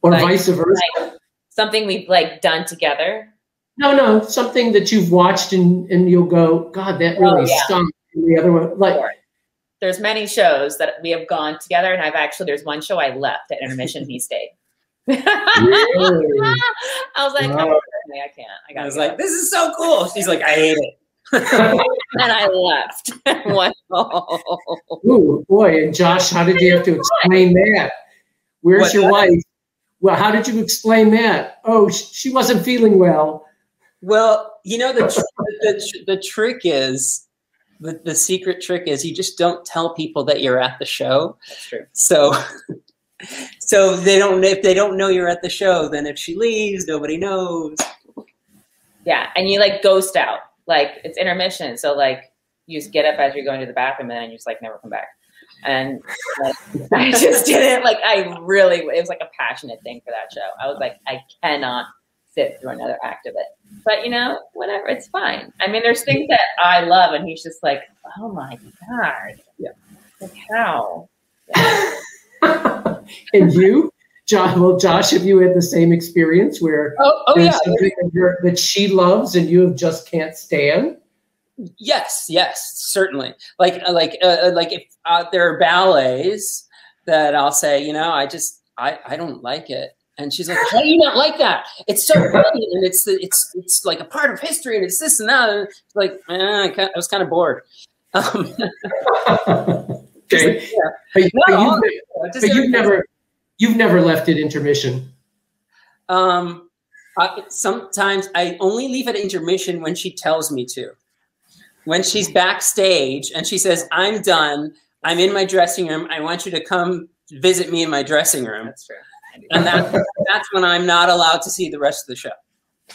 Or like, vice versa? Like something we've, like, done together? No, no. Something that you've watched and, and you'll go, God, that oh, really oh, yeah. stunk. And the other one, like, sure there's many shows that we have gone together, and I've actually there's one show I left at intermission. (laughs) he stayed. really? (laughs) I was like, wow. I can't. I, I was like, this is so cool. She's like, I hate it. (laughs) and I left. wow. Ooh, boy, and Josh, how did you have to explain that? Where's what, your wife? Well, how did you explain that? Oh, she wasn't feeling well. Well, you know the tr- the, the trick is the, the secret trick is you just don't tell people that you're at the show. That's true. So (laughs) so they don't if they don't know you're at the show, then if she leaves, nobody knows. Yeah, and you like ghost out. Like it's intermission, so like you just get up as you're going to the bathroom, and then you just like never come back. And like, (laughs) I just didn't like. I really it was like a passionate thing for that show. I was like, I cannot sit through another act of it. But you know, whatever, it's fine. I mean, there's things that I love, and he's just like, oh my god, Yeah. like how? (laughs) and you, Josh, well, Josh, have you had the same experience where Oh, oh there's yeah. something that, you're, that she loves and you just can't stand? Yes, yes, certainly. Like uh, like uh, uh, like if uh, there are ballets that I'll say, you know, I just I I don't like it. And she's like, "How do you not like that? It's so brilliant, and it's the, it's it's like a part of history, and it's this and that." And it's like, eh, I, was kind of bored. (laughs) Um, okay. (laughs) yeah. But, but I'll- you've, but you've never you've never left at intermission. Um, I, sometimes I only leave at intermission when she tells me to. When she's backstage and she says, "I'm done. I'm in my dressing room. I want you to come visit me in my dressing room," That's true. And that, that's when I'm not allowed to see the rest of the show.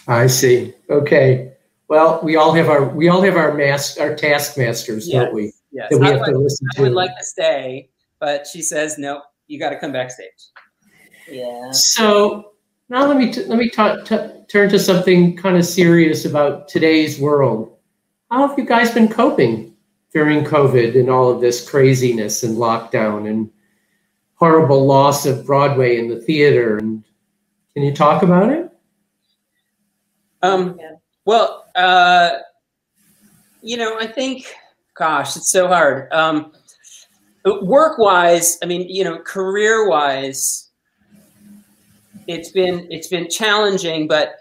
I see. Okay. Well, we all have our we all have our mas- our taskmasters, don't we? Yes, That we I have would, to listen I would to. like to stay, but she says, "No, you got to come backstage." Yeah. So now let me t- let me ta- t- turn to something kind of serious about today's world. How have you guys been coping during COVID and all of this craziness and lockdown and horrible loss of Broadway and the theater? And can you talk about it? Um, Yeah. Well, uh, you know, I think, gosh, it's so hard. Um, work wise, I mean, you know, career wise, it's been it's been challenging, but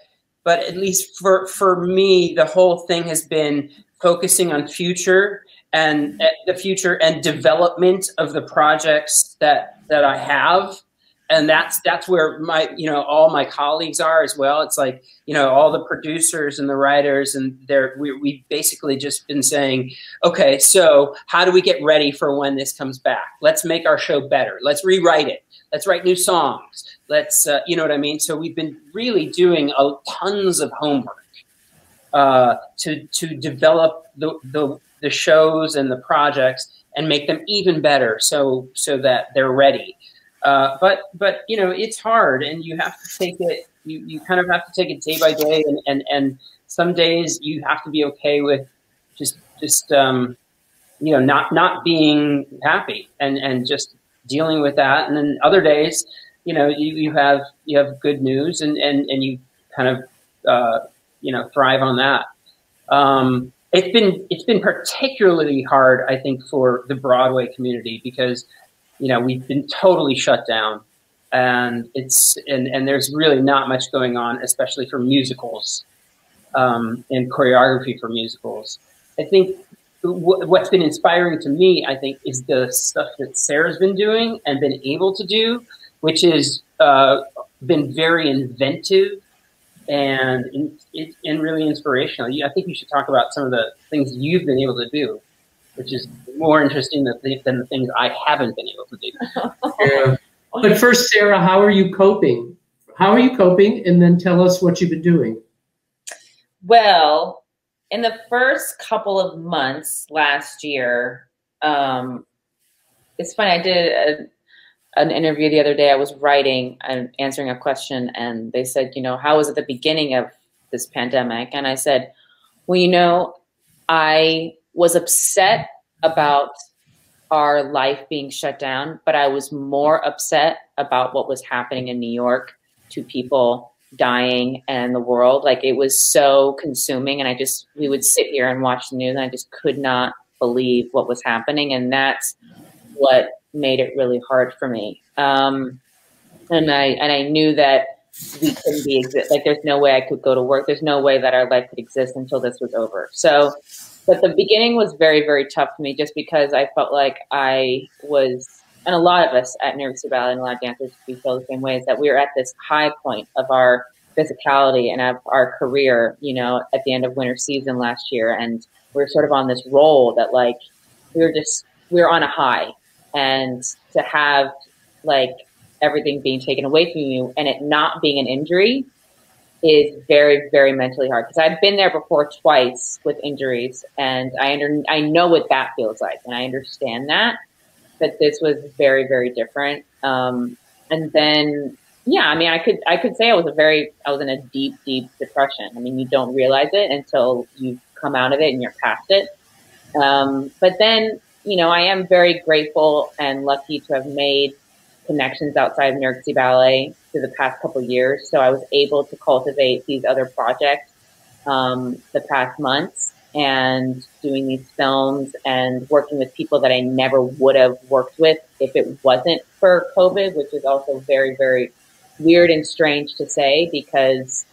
but at least for for me, the whole thing has been focusing on future and the future and development of the projects that that I have. And that's that's where my you know all my colleagues are as well. It's like you know all the producers and the writers and they're we, we've basically just been saying okay so how do we get ready for when this comes back? Let's make our show better. Let's rewrite it. Let's write new songs. Let's uh, you know what i mean? So we've been really doing a, tons of homework uh, to to develop the, the the shows and the projects and make them even better so so that they're ready uh, but but you know it's hard, and you have to take it. You, you kind of have to take it day by day, and, and and some days you have to be okay with just just um, you know not not being happy and and just dealing with that. And then other days, you know, you, you have you have good news, and and and you kind of uh, you know thrive on that. Um, it's been it's been particularly hard, I think, for the Broadway community because you know we've been totally shut down. And it's and, and there's really not much going on especially for musicals um, and choreography for musicals. I think w- what's been inspiring to me i think is the stuff that sara's been doing and been able to do which is uh, been very inventive and, and, and really inspirational i think you should talk about some of the things you've been able to do which is more interesting than the, than the things I haven't been able to do. Yeah. But first, Sara, how are you coping? How are you coping? And then tell us what you've been doing. Well, in the first couple of months last year, um, it's funny. I did a, an interview the other day. I was writing and answering a question, and they said, you know, how was it the beginning of this pandemic? And I said, well, you know, I was upset about our life being shut down, but I was more upset about what was happening in New York to people dying and the world. Like it was so consuming. And I just, we would sit here and watch the news and I just could not believe what was happening. And that's what made it really hard for me. Um, and I, and I knew that we couldn't be exist. Like there's no way I could go to work. There's no way that our life could exist until this was over. So, but the beginning was very, very tough for me just because I felt like I was and a lot of us at City Ballet and a lot of dancers, we feel the same way, is that we are at this high point of our physicality and of our career, you know, at the end of winter season last year. And we are sort of on this roll that like, we were just, we are on a high. And to have like everything being taken away from you and it not being an injury is very, very mentally hard. Because I've been there before twice with injuries and I under, I know what that feels like and I understand that. But this was very, very different. Um, and then yeah, I mean, I could I could say I was a very I was in a deep deep depression. I mean, you don't realize it until you come out of it and you're past it. Um, but then, you know, I am very grateful and lucky to have made connections outside of New York City Ballet through the past couple years. So I was able to cultivate these other projects um, the past months and doing these films and working with people that I never would have worked with if it wasn't for COVID, which is also very, very weird and strange to say because,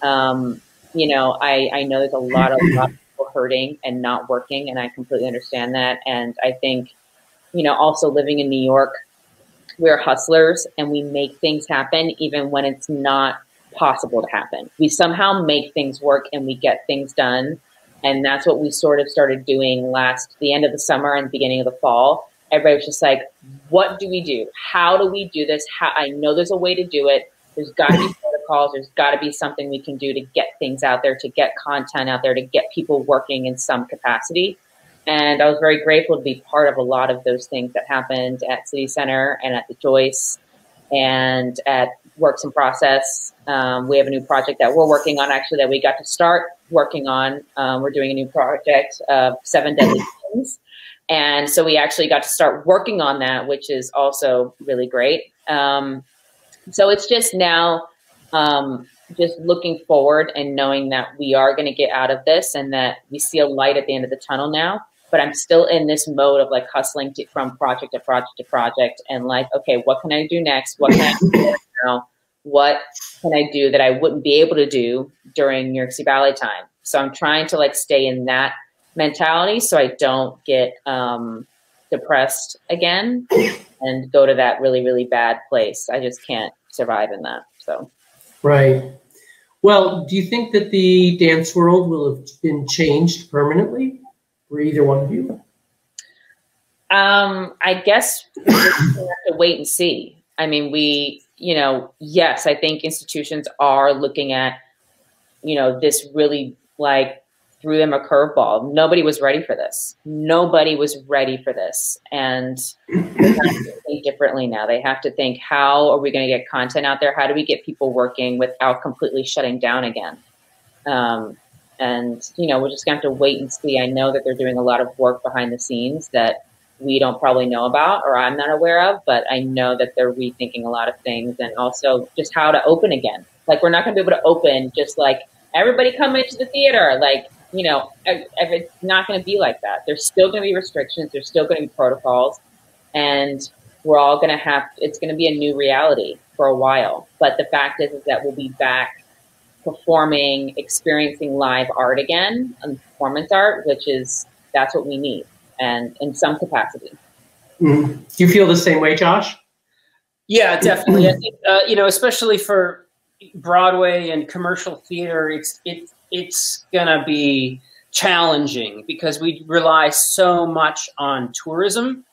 um, you know, I, I know there's a lot of, lot of people hurting and not working, and I completely understand that. And I think, you know, also living in New York, we're hustlers and we make things happen even when it's not possible to happen. We somehow make things work and we get things done. And that's what we sort of started doing last the end of the summer and beginning of the fall everybody was just like, what do we do? How do we do this? How, I know there's a way to do it. There's got to be protocols. There's got to be something we can do to get things out there, to get content out there, to get people working in some capacity. And I was very grateful to be part of a lot of those things that happened at City Center and at the Joyce and at Works & Process. Um, we have a new project that we're working on actually that we got to start working on. Um, we're doing a new project of Seven Deadly Sins and so we actually got to start working on that, which is also really great. Um, so it's just now um, just looking forward and knowing that we are going to get out of this and that we see a light at the end of the tunnel now. But I'm still in this mode of like hustling to, from project to project to project and like, okay, what can I do next? What can I do (laughs) now? What can I do that I wouldn't be able to do during New York City Ballet time? So I'm trying to like stay in that mentality so I don't get um, depressed again and go to that really, really bad place. I just can't survive in that. So, right. Well, do you think that the dance world will have been changed permanently for either one of you? Um, I guess we have to wait and see. I mean, we, you know, yes, I think institutions are looking at, you know, this really like threw them a curveball. Nobody was ready for this. Nobody was ready for this. And they have to think differently now. They have to think, how are we going to get content out there? How do we get people working without completely shutting down again? Um, and, you know, we're just going to have to wait and see. I know that they're doing a lot of work behind the scenes that we don't probably know about or I'm not aware of, but I know that they're rethinking a lot of things and also just how to open again. Like, we're not going to be able to open just like everybody come into the theater. Like, you know, if it's not going to be like that. There's still going to be restrictions. There's still going to be protocols, and we're all going to have. It's going to be a new reality for a while. But the fact is, is that we'll be back performing, experiencing live art again, and performance art, which is that's what we need, and in some capacity. Mm-hmm. You feel the same way, Josh? Yeah, definitely. I think uh, you know, especially for Broadway and commercial theater, it's it's it's going to be challenging because we rely so much on tourism.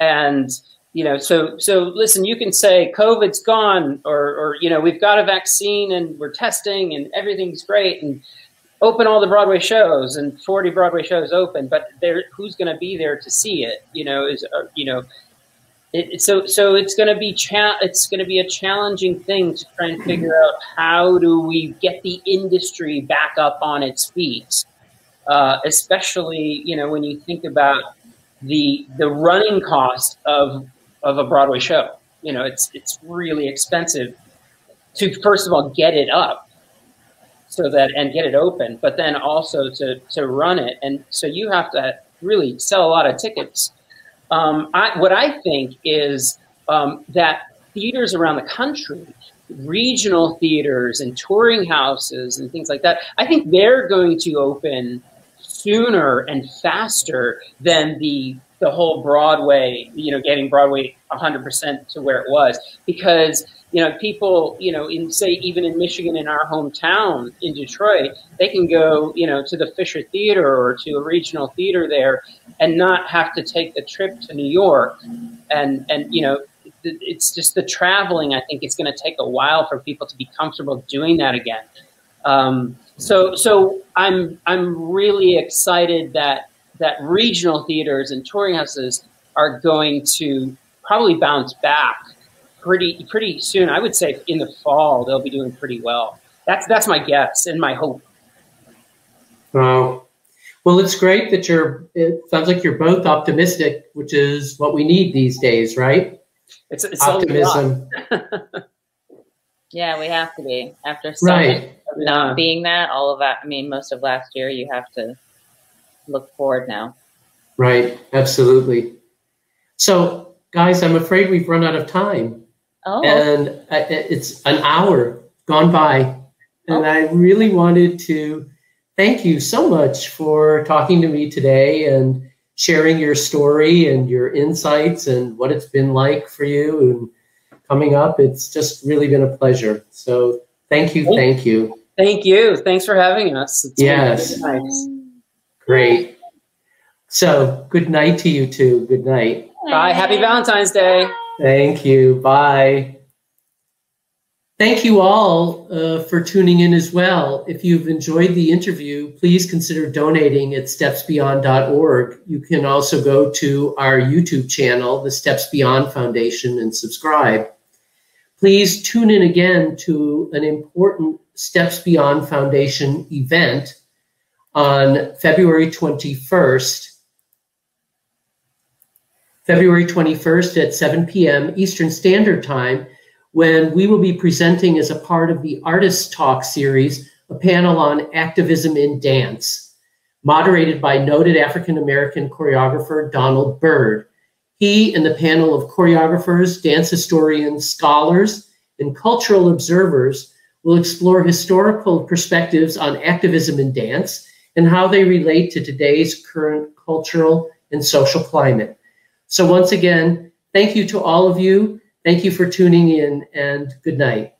And you know so so listen you can say covid's gone or or you know we've got a vaccine and we're testing and everything's great and open all the broadway shows and 40 broadway shows open but there who's going to be there to see it? You know is uh, you know it, so so it's going to be cha- it's going to be a challenging thing to try and figure out how do we get the industry back up on its feet, uh, especially you know when you think about the the running cost of of a Broadway show. You know, it's it's really expensive to first of all get it up so that and get it open, but then also to to run it, and so you have to really sell a lot of tickets um, I, what I think is um, that theaters around the country, regional theaters and touring houses and things like that, I think they're going to open sooner and faster than the the whole Broadway, you know, getting Broadway 100% to where it was. Because you know people, you know, in say even in Michigan, in our hometown in Detroit, they can go, you know, to the Fisher Theater or to a regional theater there, and not have to take the trip to New York, and and you know. It's just the traveling. I think it's going to take a while for people to be comfortable doing that again. Um, so, so I'm I'm really excited that that regional theaters and touring houses are going to probably bounce back pretty pretty soon. I would say in the fall they'll be doing pretty well. That's that's my guess and my hope. Wow. Well, it's great that you're. It sounds like you're both optimistic, which is what we need these days, right? It's, it's optimism. (laughs) yeah, we have to be after so right. not yeah. being that all of that. I mean, most of last year, you have to look forward now. Right, absolutely. So, guys, I'm afraid we've run out of time. Oh. And uh, it's an hour gone by. And oh. I really wanted to thank you so much for talking to me today and sharing your story and your insights and what it's been like for you and coming up. It's just really been a pleasure. So, thank you. Thank you. Thank you. Thanks for having us. It's yes. nice. Great. So, good night to you too. Good night. Bye. Happy Valentine's Day. Thank you. Bye. Thank you all uh, for tuning in as well. If you've enjoyed the interview, please consider donating at stepsbeyond.org. You can also go to our YouTube channel, the Steps Beyond Foundation, and subscribe. Please tune in again to an important Steps Beyond Foundation event on February 21st. February 21st at 7 p.m. Eastern Standard Time, when we will be presenting as a part of the Artist Talk series, a panel on activism in dance, moderated by noted African American choreographer Donald Byrd. He and the panel of choreographers, dance historians, scholars, and cultural observers will explore historical perspectives on activism in dance and how they relate to today's current cultural and social climate. So once again, thank you to all of you. Thank you for tuning in and good night.